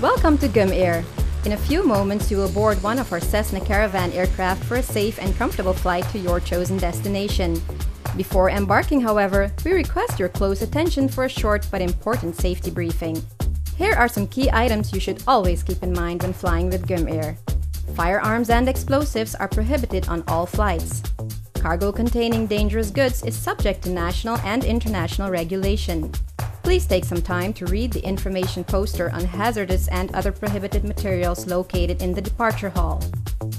Welcome to GUM Air. In a few moments, you will board one of our Cessna Caravan aircraft for a safe and comfortable flight to your chosen destination. Before embarking, however, we request your close attention for a short but important safety briefing. Here are some key items you should always keep in mind when flying with GUM Air. Firearms and explosives are prohibited on all flights. Cargo containing dangerous goods is subject to national and international regulation. Please take some time to read the information poster on hazardous and other prohibited materials located in the departure hall.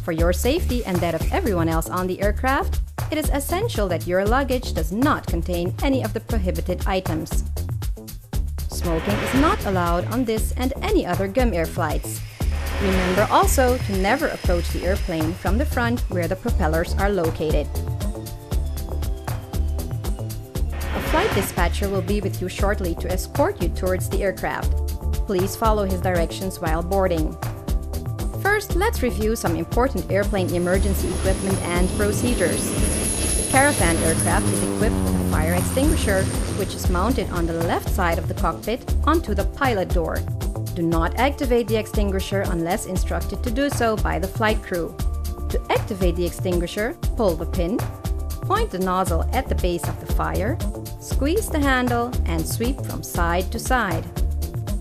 For your safety and that of everyone else on the aircraft, it is essential that your luggage does not contain any of the prohibited items. Smoking is not allowed on this and any other GUM Air flights. Remember also to never approach the airplane from the front where the propellers are located. Flight dispatcher will be with you shortly to escort you towards the aircraft. Please follow his directions while boarding. First, let's review some important airplane emergency equipment and procedures. The Caravan aircraft is equipped with a fire extinguisher, which is mounted on the left side of the cockpit onto the pilot door. Do not activate the extinguisher unless instructed to do so by the flight crew. To activate the extinguisher, pull the pin, point the nozzle at the base of the fire, squeeze the handle, and sweep from side to side.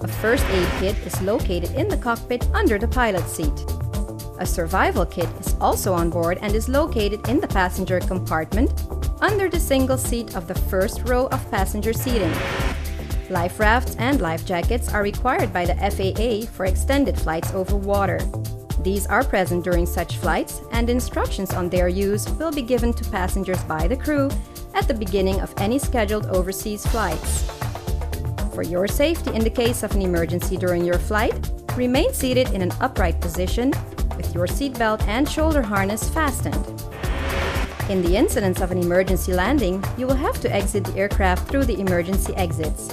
A first aid kit is located in the cockpit under the pilot seat. A survival kit is also on board and is located in the passenger compartment under the single seat of the first row of passenger seating. Life rafts and life jackets are required by the FAA for extended flights over water. These are present during such flights, and instructions on their use will be given to passengers by the crew at the beginning of any scheduled overseas flights. For your safety in the case of an emergency during your flight, remain seated in an upright position with your seatbelt and shoulder harness fastened. In the incidence of an emergency landing, you will have to exit the aircraft through the emergency exits.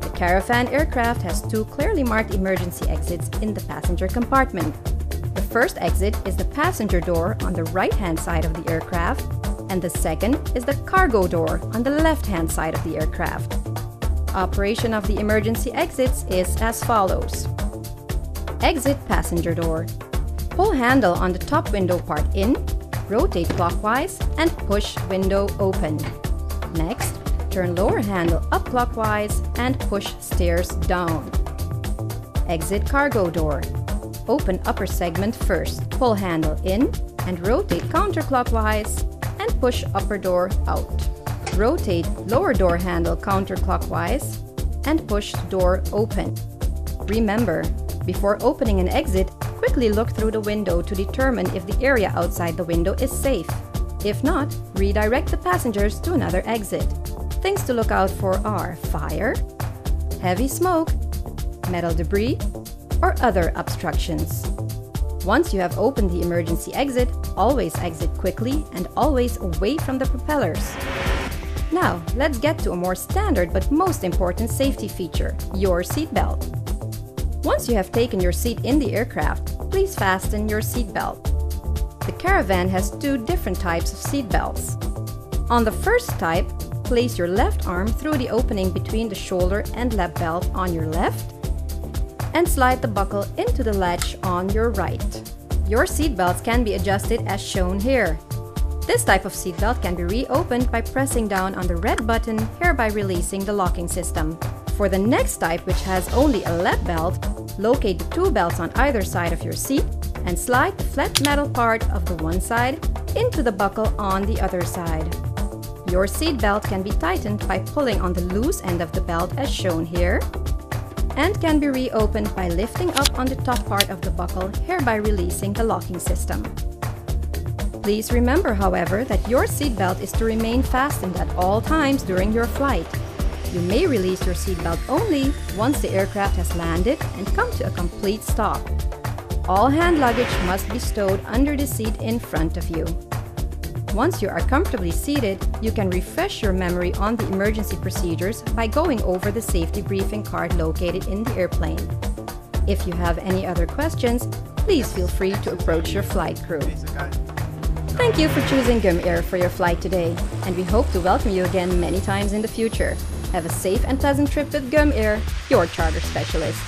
The Caravan aircraft has two clearly marked emergency exits in the passenger compartment. The first exit is the passenger door on the right-hand side of the aircraft, and the second is the cargo door on the left-hand side of the aircraft. Operation of the emergency exits is as follows. Exit passenger door. Pull handle on the top window part in, rotate clockwise, and push window open. Next, turn lower handle up clockwise and push stairs down. Exit cargo door. Open upper segment first. Pull handle in and rotate counterclockwise and push upper door out. Rotate lower door handle counterclockwise and push door open. Remember, before opening an exit, quickly look through the window to determine if the area outside the window is safe. If not, redirect the passengers to another exit. Things to look out for are fire, heavy smoke, metal debris, or other obstructions. Once you have opened the emergency exit, always exit quickly and always away from the propellers. Now, let's get to a more standard but most important safety feature, your seatbelt. Once you have taken your seat in the aircraft, please fasten your seatbelt. The Caravan has two different types of seatbelts. On the first type, place your left arm through the opening between the shoulder and lap belt on your left and slide the buckle into the latch on your right. Your seat seatbelts can be adjusted as shown here. This type of seatbelt can be reopened by pressing down on the red button, hereby releasing the locking system. For the next type, which has only a lap belt, locate the two belts on either side of your seat and slide the flat metal part of the one side into the buckle on the other side. Your seat belt can be tightened by pulling on the loose end of the belt as shown here and can be reopened by lifting up on the top part of the buckle, hereby releasing the locking system. Please remember, however, that your seatbelt is to remain fastened at all times during your flight. You may release your seatbelt only once the aircraft has landed and come to a complete stop. All hand luggage must be stowed under the seat in front of you. Once you are comfortably seated, you can refresh your memory on the emergency procedures by going over the safety briefing card located in the airplane. If you have any other questions, please feel free to approach your flight crew. Thank you for choosing GUM Air for your flight today, and we hope to welcome you again many times in the future. Have a safe and pleasant trip with GUM Air, your charter specialist.